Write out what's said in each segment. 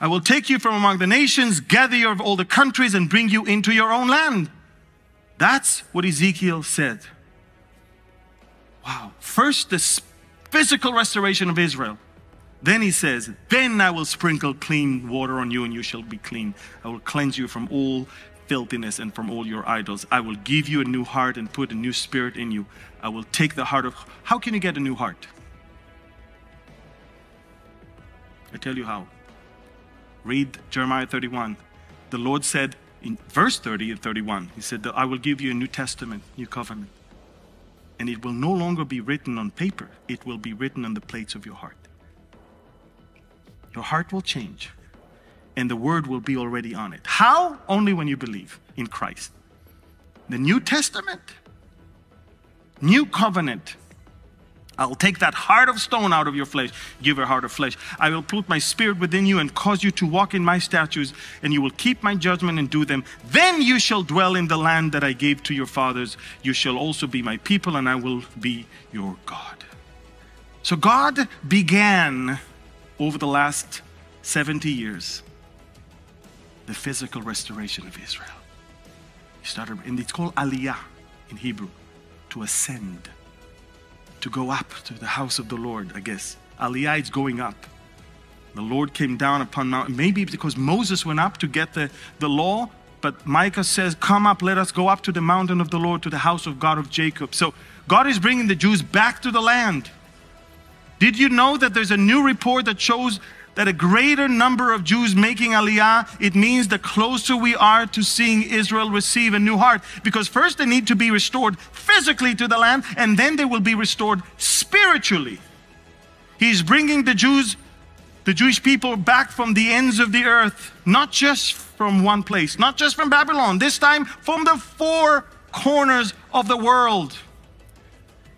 I will take you from among the nations, gather you of all the countries, and bring you into your own land. That's what Ezekiel said. Wow. First, the physical restoration of Israel. Then he says, Then I will sprinkle clean water on you, and you shall be clean. I will cleanse you from all filthiness and from all your idols. I will give you a new heart and put a new spirit in you. I will take the heart of. How can you get a new heart? I tell you how. Read Jeremiah 31. The Lord said in verse 30 and 31, He said I will give you a new testament, new covenant. And it will no longer be written on paper, it will be written on the plates of your heart. Your heart will change, and the word will be already on it. How? Only when you believe in Christ. The New Testament, new covenant I'll take that heart of stone out of your flesh, give a heart of flesh. I will put my spirit within you and cause you to walk in my statutes, and you will keep my judgment and do them. Then you shall dwell in the land that I gave to your fathers. You shall also be my people, and I will be your God. So God began over the last 70 years the physical restoration of Israel. He started, and it's called aliyah in Hebrew, to ascend to go up to the house of the Lord, I guess. Aliyah is going up. The Lord came down upon Mount, maybe because Moses went up to get the, the law, but Micah says, Come up, let us go up to the mountain of the Lord, to the house of God of Jacob. So God is bringing the Jews back to the land. Did you know that there's a new report that shows that a greater number of Jews making aliyah, it means the closer we are to seeing Israel receive a new heart. Because first they need to be restored physically to the land, and then they will be restored spiritually. He's bringing the Jews, the Jewish people back from the ends of the earth, not just from one place, not just from Babylon, this time from the four corners of the world.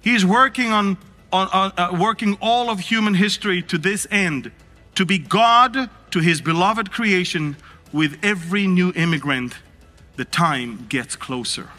He's working on, on, on uh, working all of human history to this end to be God to his beloved creation with every new immigrant, the time gets closer.